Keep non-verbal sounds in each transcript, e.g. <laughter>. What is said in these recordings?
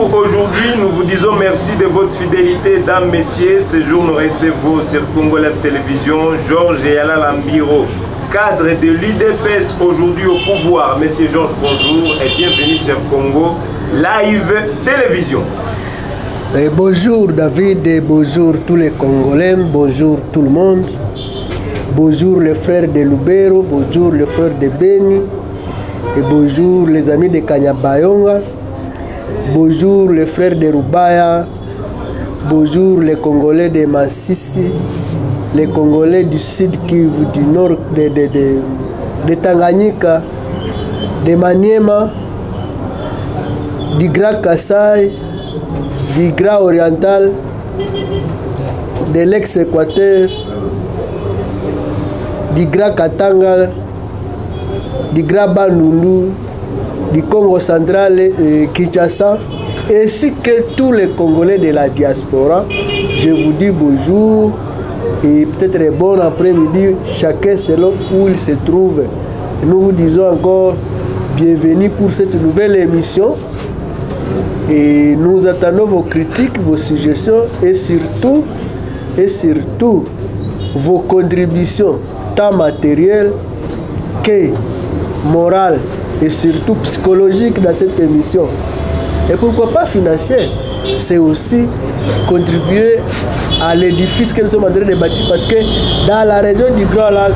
jour, aujourd'hui, nous vous disons merci de votre fidélité, dames, messieurs. Ce jour, nous recevons sur Congo Live Télévision Georges et Alain Lambiro, cadre de l'UDPS aujourd'hui au pouvoir. Monsieur Georges, bonjour et bienvenue sur Congo Live Télévision. Et bonjour David et bonjour tous les Congolais, bonjour tout le monde. Bonjour les frères de Lubero, bonjour les frères de Beni et bonjour les amis de Kanyabayonga. Bonjour les frères de Rubaya, bonjour les Congolais de Massissi, les Congolais du Sud Kivu, du Nord de, de, de, de Tanganyika, de Maniema, du Grand Kassai, du Grand Oriental, de l'ex-Équateur, du Grand Katanga, du Grand Bandundu, du Congo central, euh, Kinshasa, ainsi que tous les Congolais de la diaspora. Je vous dis bonjour et peut-être bon après-midi, chacun selon où il se trouve. Nous vous disons encore bienvenue pour cette nouvelle émission et nous attendons vos critiques, vos suggestions et surtout, et surtout vos contributions, tant matérielles que morales et surtout psychologiques dans cette émission. Et pourquoi pas financière? C'est aussi contribuer à l'édifice que nous sommes en train de bâtir parce que dans la région du Grand Lac,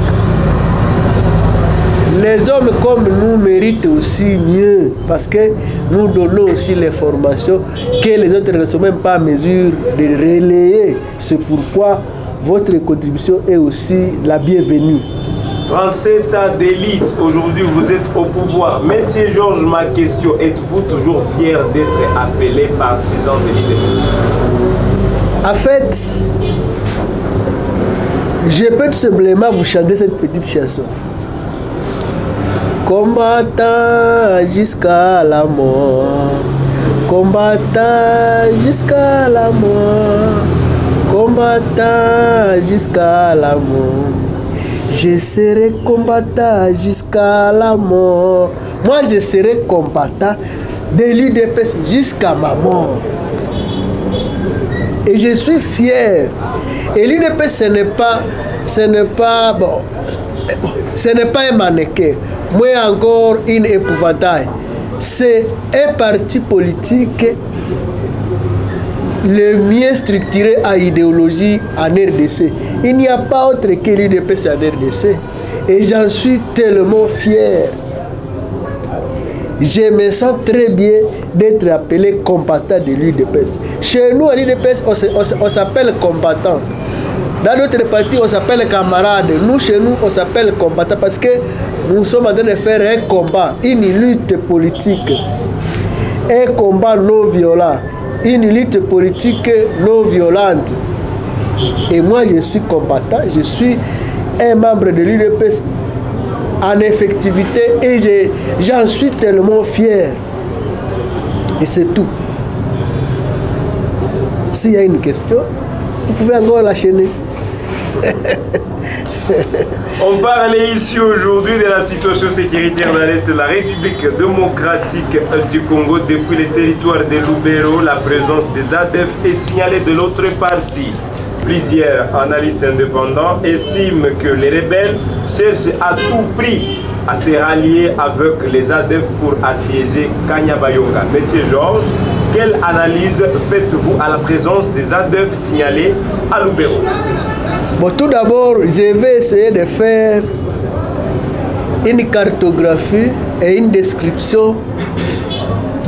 les hommes comme nous méritent aussi mieux parce que nous donnons aussi les formations que les autres ne sont même pas en mesure de relayer. C'est pourquoi votre contribution est aussi la bienvenue. 37 ans d'élite, aujourd'hui vous êtes au pouvoir. Monsieur Georges, ma question, êtes-vous toujours fier d'être appelé partisan de l'IDPS En fait, je peux tout simplement vous chanter cette petite chanson. Combattant jusqu'à la mort, combattant jusqu'à la mort, combattant jusqu'à la mort. Je serai combattant jusqu'à la mort. Moi, je serai combattant de l'UDPS jusqu'à ma mort. Et je suis fier. Et l'UDPS, ce n'est pas, ce n'est pas, bon, ce n'est pas un mannequin. Moi, encore une épouvantail. C'est un parti politique le mieux structuré à idéologie en RDC. Il n'y a pas autre que l'UDPS en RDC. Et j'en suis tellement fier. Je me sens très bien d'être appelé combattant de l'UDPS. Chez nous, à l'UDPS, on s'appelle combattant. Dans d'autres partis, on s'appelle camarade. Nous, chez nous, on s'appelle combattant parce que nous sommes en train de faire un combat, une lutte politique. Un combat non violent une lutte politique non violente. Et moi, je suis combattant, je suis un membre de l'UDPS en effectivité et j'en suis tellement fier. Et c'est tout. S'il y a une question, vous pouvez encore la chaîner. <laughs> On parle ici aujourd'hui de la situation sécuritaire dans l'Est de la République démocratique du Congo. Depuis le territoire de Lubero, la présence des ADF est signalée de l'autre partie. Plusieurs analystes indépendants estiment que les rebelles cherchent à tout prix à se rallier avec les ADF pour assiéger Kanyabayonga. Monsieur Georges, quelle analyse faites-vous à la présence des ADF signalés à Lubero Bon, tout d'abord, je vais essayer de faire une cartographie et une description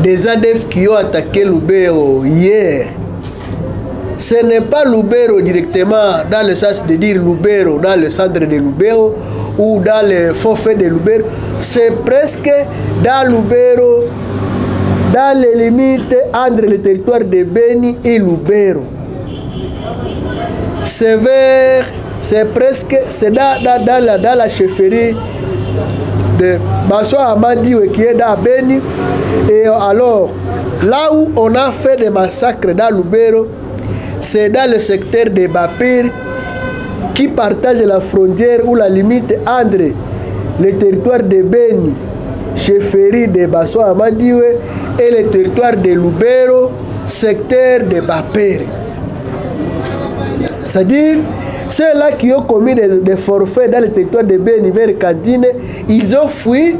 des ADF qui ont attaqué Lubero hier. Ce n'est pas Lubero directement dans le sens de dire Lubero, dans le centre de Lubero ou dans le forfait de Lubero. C'est presque dans Lubero, dans les limites entre le territoire de Beni et Lubero c'est vers, c'est presque, c'est dans, dans, dans, la, dans la chefferie de Bassoa Amadi qui est dans Beni. Et alors, là où on a fait des massacres dans Lubero, c'est dans le secteur de Bapir qui partage la frontière ou la limite entre le territoire de Beni, chefferie de Bassoa Amadi et le territoire de Lubero, secteur de Bapere. C'est-à-dire, ceux-là qui ont commis des, forfaits dans le territoire de Beni vers Kantine, ils ont fui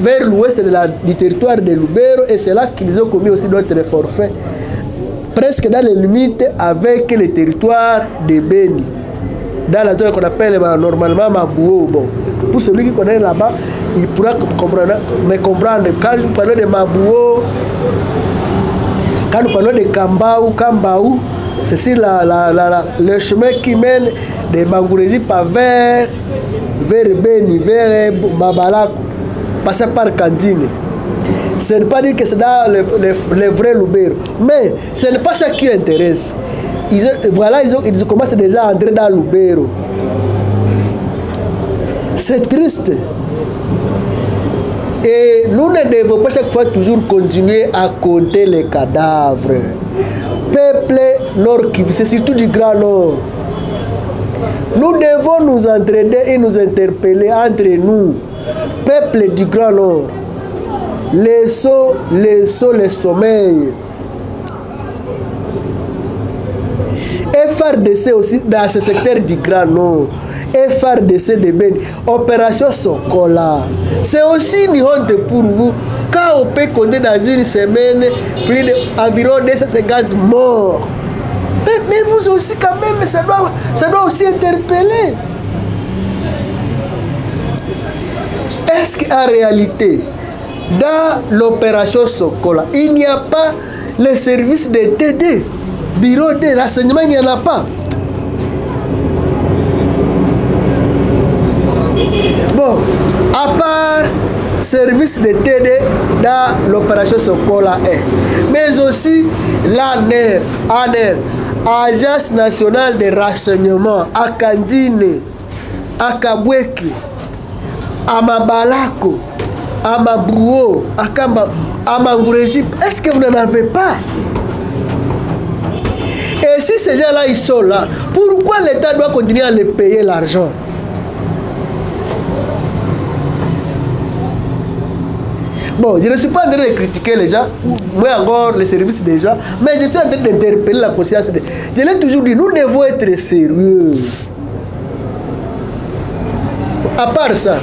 vers l'ouest du territoire de Lubero et c'est là qu'ils ont commis aussi d'autres forfaits, presque dans les limites avec le territoire de Beni. Dans la zone qu'on appelle bah, normalement Mabouo. Bon, pour celui qui connaît là-bas, il pourra comprendre, me comprendre. Quand je parle de Mabouo, quand nous parlons de Kambaou, Kambaou, c'est sur la, la, la, le chemin qui mène de Bangourési par vers, vers Beni, vers Mabalako, passant par Kandine. Ce n'est pas dire que c'est dans le, le, le vrai. Mais ce n'est pas ça qui intéresse. Ils, voilà, ils, ont, commencent déjà à entrer dans Loubero. C'est triste. Et nous ne devons pas chaque fois toujours continuer à compter les cadavres. Peuple Nord Kivu, c'est surtout du Grand Nord. Nous devons nous entraider et nous interpeller entre nous, peuple du Grand Nord. Laissons, laissons le sommeil. FRDC aussi dans ce secteur du Grand Nord. FRDC de Beni, Opération Sokola. C'est aussi une honte pour vous quand on peut compter dans une semaine plus d'environ 250 morts. Mais, mais, vous aussi quand même, ça doit, ça doit aussi interpeller. Est-ce qu'en réalité, dans l'opération Sokola, il n'y a pas le service de TD, bureau de renseignement, il n'y en a pas. Bon, à part service de TD dans l'opération Sokola 1, mais aussi l'ANER, ANER, Agence nationale de renseignement, à Kandine, à Kabweki, à Mabalako, à Mabouo, à Kamba, à. Est-ce que vous n'en avez pas? Et si ces gens-là, ils sont là, pourquoi l'État doit continuer à les payer l'argent? Bon, je ne suis pas en train de critiquer les gens, moi encore les services des gens, mais je suis en train d'interpeller la conscience. Je l'ai toujours dit, nous devons être sérieux. À part ça,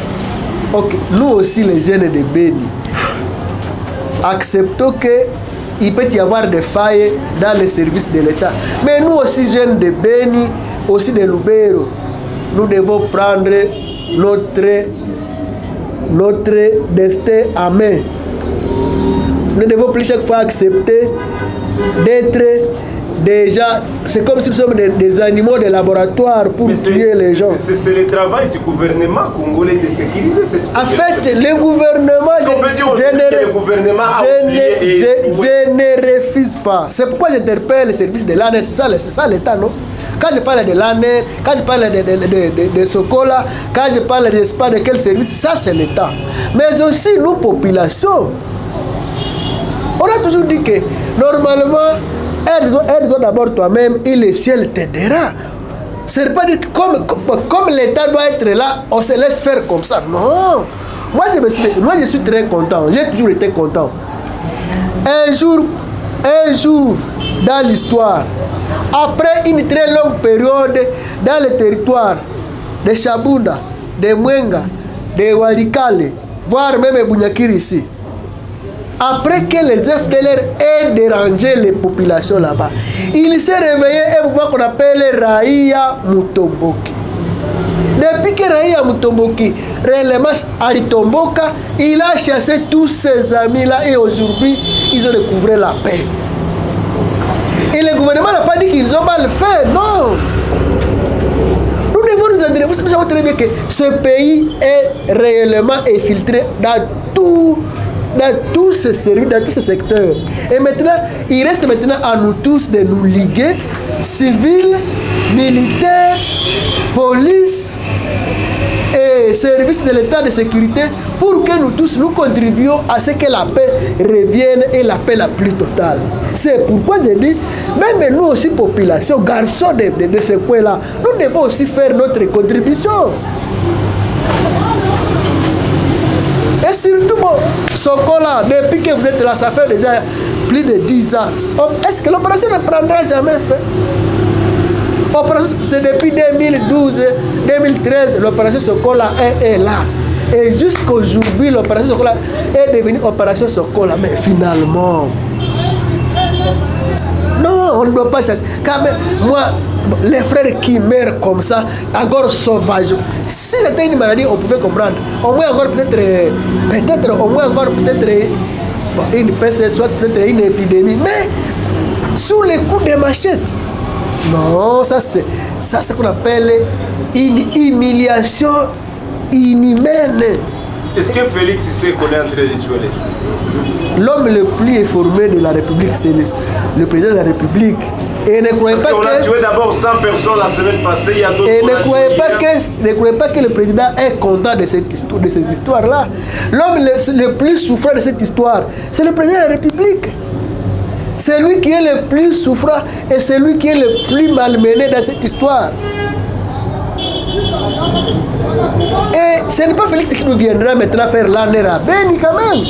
okay, nous aussi les jeunes de Béni, acceptons qu'il peut y avoir des failles dans les services de l'État. Mais nous aussi jeunes de Béni, aussi de Lubero, nous devons prendre notre notre destin à main. Nous devons plus chaque fois accepter d'être déjà. C'est comme si nous sommes des, des animaux de laboratoire pour Mais tuer les gens. c'est- le travail du gouvernement congolais de sécuriser cette En fait, le gouvernement, Si dire je, ne, que le gouvernement a je oublié ne- et je- échoué. je ne refuse pas. C'est pourquoi j'interpelle le service de l'ANER. C'est ça, l'État, non? Quand je parle de l'ANER, quand je parle de, de, de, de, de Sokola, quand je parle de, pas de quel service, ça c'est l'État. Mais aussi nous, population, on a toujours dit que normalement, aide-toi aide d'abord toi-même et le ciel t'aidera. Ce n'est pas dire que comme, comme, l'État doit être là, on se laisse faire comme ça. Non. Moi je, suis, moi, je suis très content. J'ai toujours été content. Un jour, un jour dans l'histoire, après une très longue période dans le territoire de Chabunda, de Mwenga, de Walikale, voire même Bunyakiri ici, après que les FDLR aient dérangé les populations là-bas, il s'est réveillé un mouvement qu'on appelle Raïa Mutomboki. Depuis que Raïa Mutomboki réellement alitomboka, il a chassé tous ses amis-là et aujourd'hui, ils ont découvert la paix. Et le gouvernement n'a pas dit qu'ils ont mal fait, non. Nous devons nous intéresser. Vous savez très bien que ce pays est réellement infiltré dans tout dans tous ces services, dans tous ces secteurs. Et maintenant, il reste maintenant à nous tous de nous liguer, civils, militaires, police et services de l'État de sécurité, pour que nous tous nous contribuions à ce que la paix revienne et la paix la plus totale. C'est pourquoi je dis, même nous aussi, population, garçons de, de, de ce coin-là, nous devons aussi faire notre contribution. Et surtout, bon, Sokola, depuis que vous êtes là, ça fait déjà plus de 10 ans. Est-ce que l'opération ne prendra jamais fait C'est depuis 2012, 2013, l'opération Sokola est, est là. Et jusqu'aujourd'hui, l'opération Sokola est devenue opération Sokola. Mais finalement, non, on ne doit pas. Quand même, moi, les frères qui meurent comme ça, encore sauvage. Si c'était une maladie, on pouvait comprendre. Au moins encore peut-être, peut-être, au moins encore peut-être bon, une peste, soit peut-être une épidémie. Mais sous les coups des machettes. Non, ça c'est ça c'est qu'on appelle une humiliation inhumaine. Est-ce que Félix sait qu'on est en train de tuer L'homme le plus informé de la République, c'est le, le président de la République. Et ne croyez Parce pas qu'on a que... tué d'abord 100 personnes la semaine passée, il y a d'autres Et ne croyez, pas que, ne croyez pas que le président est content de, cette histoire, de ces histoires-là. L'homme le, le plus souffrant de cette histoire, c'est le président de la République. C'est lui qui est le plus souffrant et c'est lui qui est le plus malmené dans cette histoire. Et ce n'est pas Félix qui nous viendra maintenant faire l'année à Beni quand même.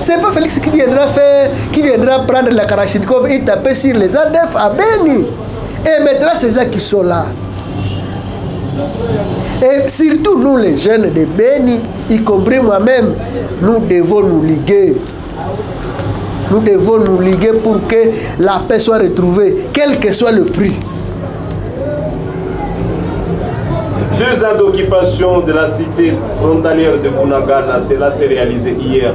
Ce n'est pas Félix qui viendra faire, qui viendra prendre la Karachnikov et taper sur les ADF à Beni. Et mettra ces gens qui sont là. Et surtout nous les jeunes de Beni, y compris moi-même, nous devons nous liguer. Nous devons nous liguer pour que la paix soit retrouvée, quel que soit le prix. Deux ans d'occupation de la cité frontalière de Bunagana, cela s'est réalisé hier.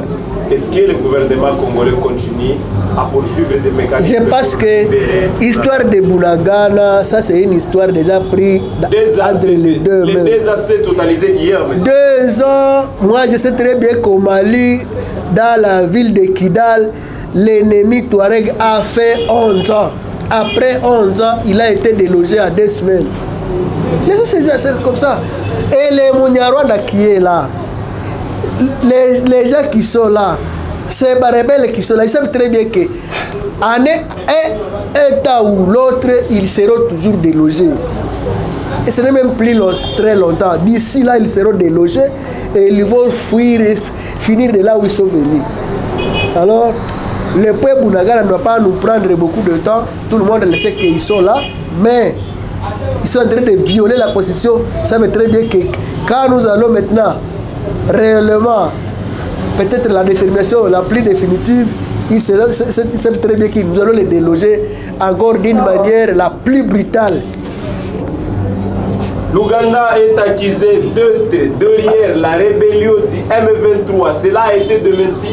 Est-ce que le gouvernement congolais continue à poursuivre des mécanismes Je pense que l'histoire de Bunagana, ça c'est une histoire déjà prise Deux ans, entre les deux. les deux ans s'est totalisé hier, monsieur. Deux ans, moi je sais très bien qu'au Mali, dans la ville de Kidal, l'ennemi Touareg a fait 11 ans. Après 11 ans, il a été délogé à deux semaines. Les gens, c'est c'est comme ça. Et les Mouniarwanda qui est là, les, les gens qui sont là, ces rebelles qui sont là, ils savent très bien que en un, temps ou l'autre, ils seront toujours délogés. Et ce n'est même plus très longtemps. D'ici là, ils seront délogés et ils vont fuir et finir de là où ils sont venus. Alors, le peuple Bounaga ne doit pas nous prendre beaucoup de temps. Tout le monde le sait qu'ils sont là, mais ils sont en train de violer la constitution. Ça veut très bien que quand nous allons maintenant réellement, peut-être la détermination la plus définitive, ils savent, ils savent très bien que nous allons les déloger encore d'une manière la plus brutale. L'Ouganda est accusé de, de- derrière la rébellion du M23. Cela a été démenti,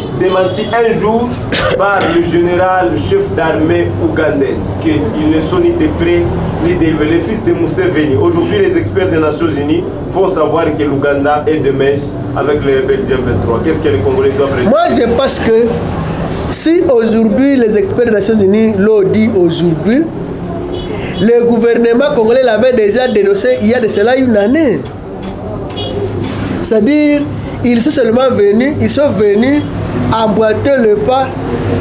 un jour par le général chef d'armée ougandaise, qu'ils ne sont ni de près ni de. Les fils de Museveni. Aujourd'hui, les experts des Nations Unies font savoir que l'Ouganda est de mèche avec les rebelles du M23. Qu'est-ce que les Congolais doivent répondre Moi, je pense que si aujourd'hui les experts des Nations Unies l'ont dit aujourd'hui, le gouvernement congolais l'avait déjà dénoncé il y a de cela une année. C'est-à-dire, ils sont seulement venus, ils sont venus emboîter le pas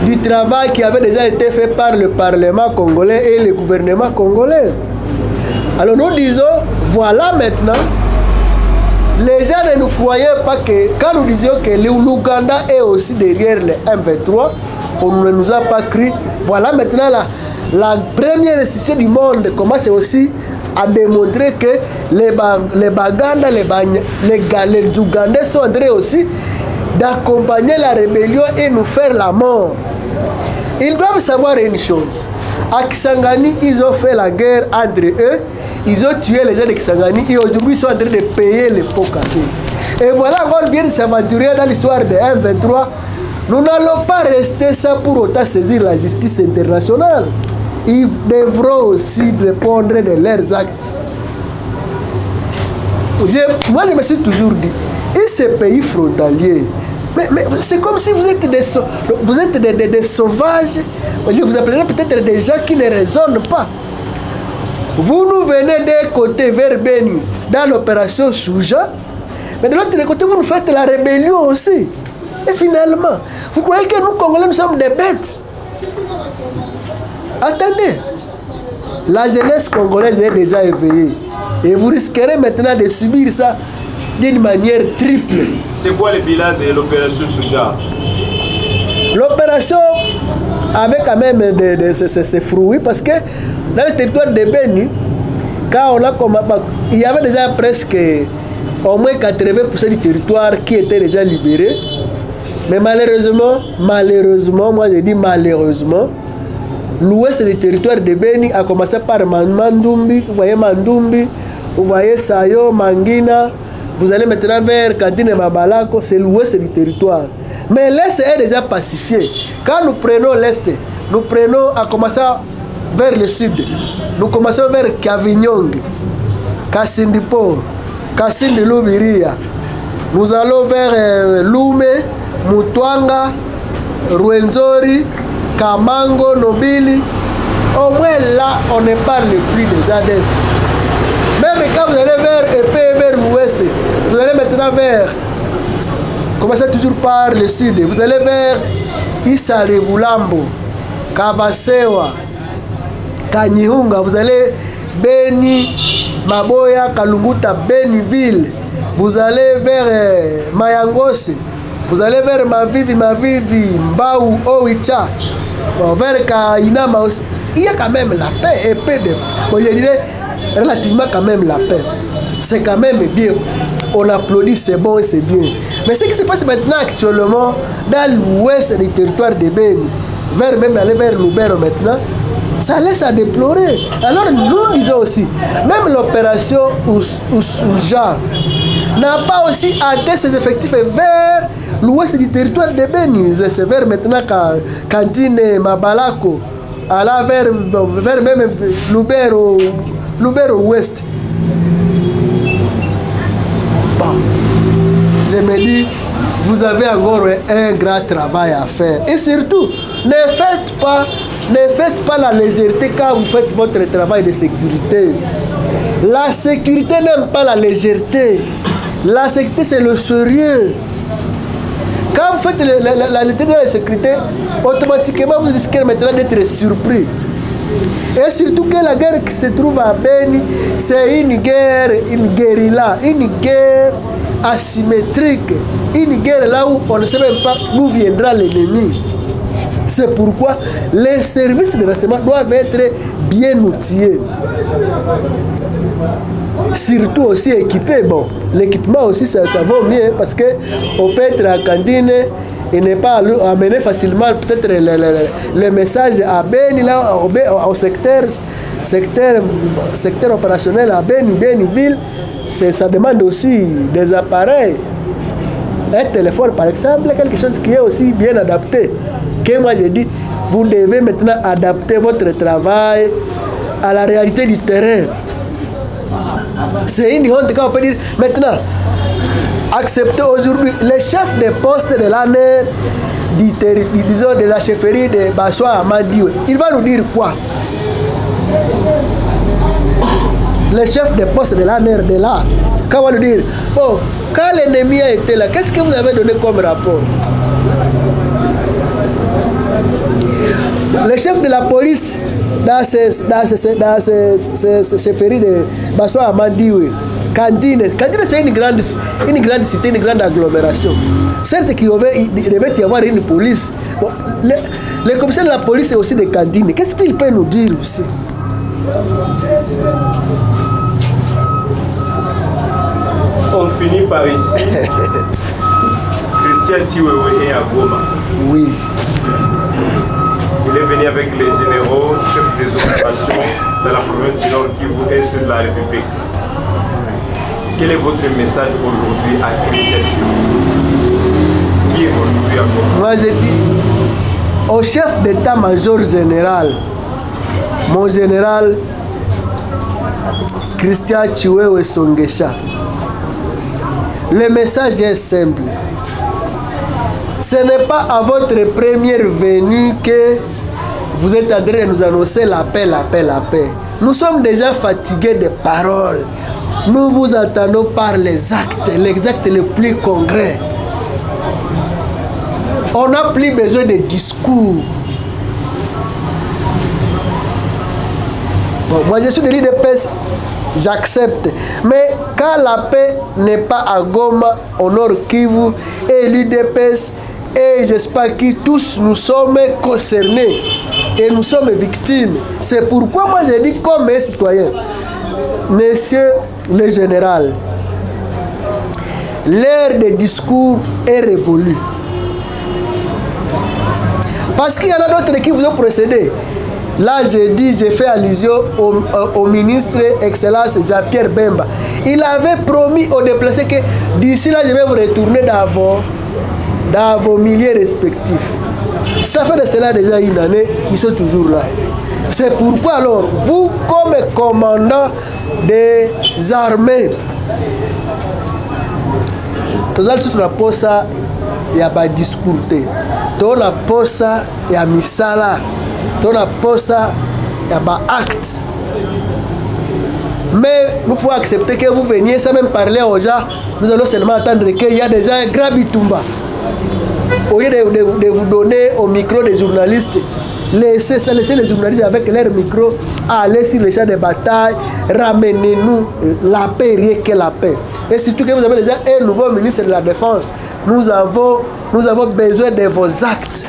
du travail qui avait déjà été fait par le Parlement congolais et le gouvernement congolais. Alors nous disons, voilà maintenant les gens ne nous croyaient pas que, quand nous disions que l'Ouganda est aussi derrière le M23, on ne nous a pas cru. Voilà maintenant la, la première institution du monde commence aussi à démontrer que les, Ba- les Baganda, les, Banya- les, Ga- les Ougandais sont en train aussi d'accompagner la rébellion et nous faire la mort. Ils doivent savoir une chose. À Kisangani, ils ont fait la guerre entre eux. Ils ont tué les gens de Kisangani et aujourd'hui ils sont en train de payer les pots cassés. Et voilà encore bien de s'aventurer dans l'histoire de 1-23. Nous n'allons pas rester sans pour autant saisir la justice internationale. Ils devront aussi répondre de leurs actes. Moi, je me suis toujours dit, et ces pays frontaliers, mais, c'est comme si vous êtes des, sauvages, je vous appellerai peut-être des gens qui ne raisonnent pas. Vous nous venez d'un côté vers Beni, dans l'opération Souja, mais de l'autre côté, vous nous faites la rébellion aussi. Et finalement, vous croyez que nous, Congolais, nous sommes des bêtes? Attendez, la jeunesse congolaise est déjà éveillée. Et vous risquerez maintenant de subir ça d'une manière triple. C'est quoi le bilan de l'opération Souja? L'opération avait quand même de, de, ses, ses fruits parce que dans le territoire de Beni, quand on a commencé, il y avait déjà presque au moins 80% du territoire qui était déjà libéré. Mais malheureusement, malheureusement, moi je dis malheureusement, l'ouest du territoire de Beni a commencé par Mandumbi, vous voyez Mandumbi, vous voyez Sayo, Mangina, vous allez maintenant vers Kantine Mabalako, c'est l'ouest du territoire. Mais l'Est est déjà pacifié. Quand nous prenons l'Est, nous prenons à commencer vers le sud. Nous commençons vers Kavinyong, Kassindipor, Kassindi Lubiria. Nous allons vers euh, Lume, Mutwanga, Ruenzori, Kamango, Nobili. Au moins là, on ne parle plus des ADF. Même quand vous allez vers Épée, vers l'ouest, vous allez maintenant vers Commencez toujours par le sud. Vous allez vers Isale Bulambo, Kavasewa, Kanyihunga. Vous allez Beni, Maboya, Kalunguta, Beniville. Vous allez vers euh, Mayangose. Vous allez vers Mavivi, Mavivi, Mbaou, Oicha. Vers Kainama. Il y a quand même la paix et de. Bon, je dirais relativement quand même la paix. C'est quand même bien on applaudit, c'est bon et c'est bien. Mais ce qui se passe maintenant actuellement dans l'ouest du territoire de Beni, vers même aller vers Loubero maintenant, ça laisse à déplorer. Alors nous disons aussi, même l'opération Oussouja n'a pas aussi atteint ses effectifs vers l'ouest du territoire de Beni. C'est vers maintenant Cantine, Mabalako, aller vers, vers même Loubero ouest. je me dis, vous avez encore un grand travail à faire. Et surtout, ne faites pas, ne faites pas la légèreté quand vous faites votre travail de sécurité. La sécurité n'aime pas la légèreté. La sécurité, c'est le sérieux. Quand vous faites la, légèreté de sécurité, automatiquement, vous risquez maintenant d'être surpris. Et surtout que la guerre qui se trouve à Beni, c'est une guerre, une guérilla, une guerre asymétrique, une guerre là où on ne sait même pas d'où viendra l'ennemi. C'est pourquoi les services de renseignement doivent être bien outillés. Surtout aussi équipés. Bon, l'équipement aussi, ça, ça vaut mieux parce qu'on peut être à cantine et ne pas amener facilement peut-être le, le, le, message à Beni, là, au, au secteur, secteur, secteur opérationnel à Beni, Beni ville ça demande aussi des appareils. Un téléphone, par exemple, quelque chose qui est aussi bien adapté. Que moi, j'ai dit, vous devez maintenant adapter votre travail à la réalité du terrain. C'est une honte quand on peut dire, maintenant, accepter aujourd'hui les chefs des postes de l'année, disons, de la chefferie de Amadiou. Il va nous dire quoi? Le chef de poste de l'ANR de là, quand on va nous dire, bon, quand l'ennemi a été là, qu'est-ce que vous avez donné comme rapport? Le chef de la police ferries de Basso Amadiwe, Cantine, Cantine c'est une grande, une grande cité, une grande agglomération. Certes qu'il devait y avoir une police. Bon, le, le commissaire de la police est aussi de Cantine. Qu'est-ce qu'il peut nous dire aussi on finit par ici. <laughs> Christian Tiwewe est à Goma. Oui. Il est venu avec les généraux, chefs des opérations de la province du Nord Kivu, Est de la République. Quel est votre message aujourd'hui à Christian Qui est aujourd'hui à Moi je dis au chef d'état-major général, mon général Christian Chiwewe Songesha. Le message est simple. Ce n'est pas à votre première venue que vous êtes en train de nous annoncer la paix, la paix, la paix. Nous sommes déjà fatigués de paroles. Nous vous attendons par les actes, les actes les plus concrets. On n'a plus besoin de discours. Moi je suis de l'IDPS j'accepte. Mais quand la paix n'est pas à Goma, au Nord Kivu et l'UDPS, et j'espère que tous nous sommes concernés et nous sommes victimes. C'est pourquoi moi je dis comme un citoyen, Monsieur le général, l'ère des discours est révolue. Parce qu'il y en a d'autres qui vous ont précédé. Là, j'ai dit, j'ai fait allusion au, au, ministre Excellence Jean-Pierre Bemba. Il avait promis aux déplacés que d'ici là, je vais vous retourner dans vos, dans vos milieux respectifs. Ça fait de cela déjà une année, ils sont toujours là. C'est pourquoi alors, vous comme commandant des armées, tozali susu na posa ya badiscours te to na posa ya misala to na posa ya baacte. Mais nous pouvons accepter que vous veniez sans même parler aux gens. Nous allons seulement attendre qu'il y a déjà un grand bitumba au lieu de, vous donner au micro des journalistes laissez, laissez les journalistes avec leur micro aller sur les champs de bataille ramenez-nous la paix rien que la paix. Et surtout que vous avez déjà un nouveau ministre de la défense. Nous avons, nous avons besoin de vos actes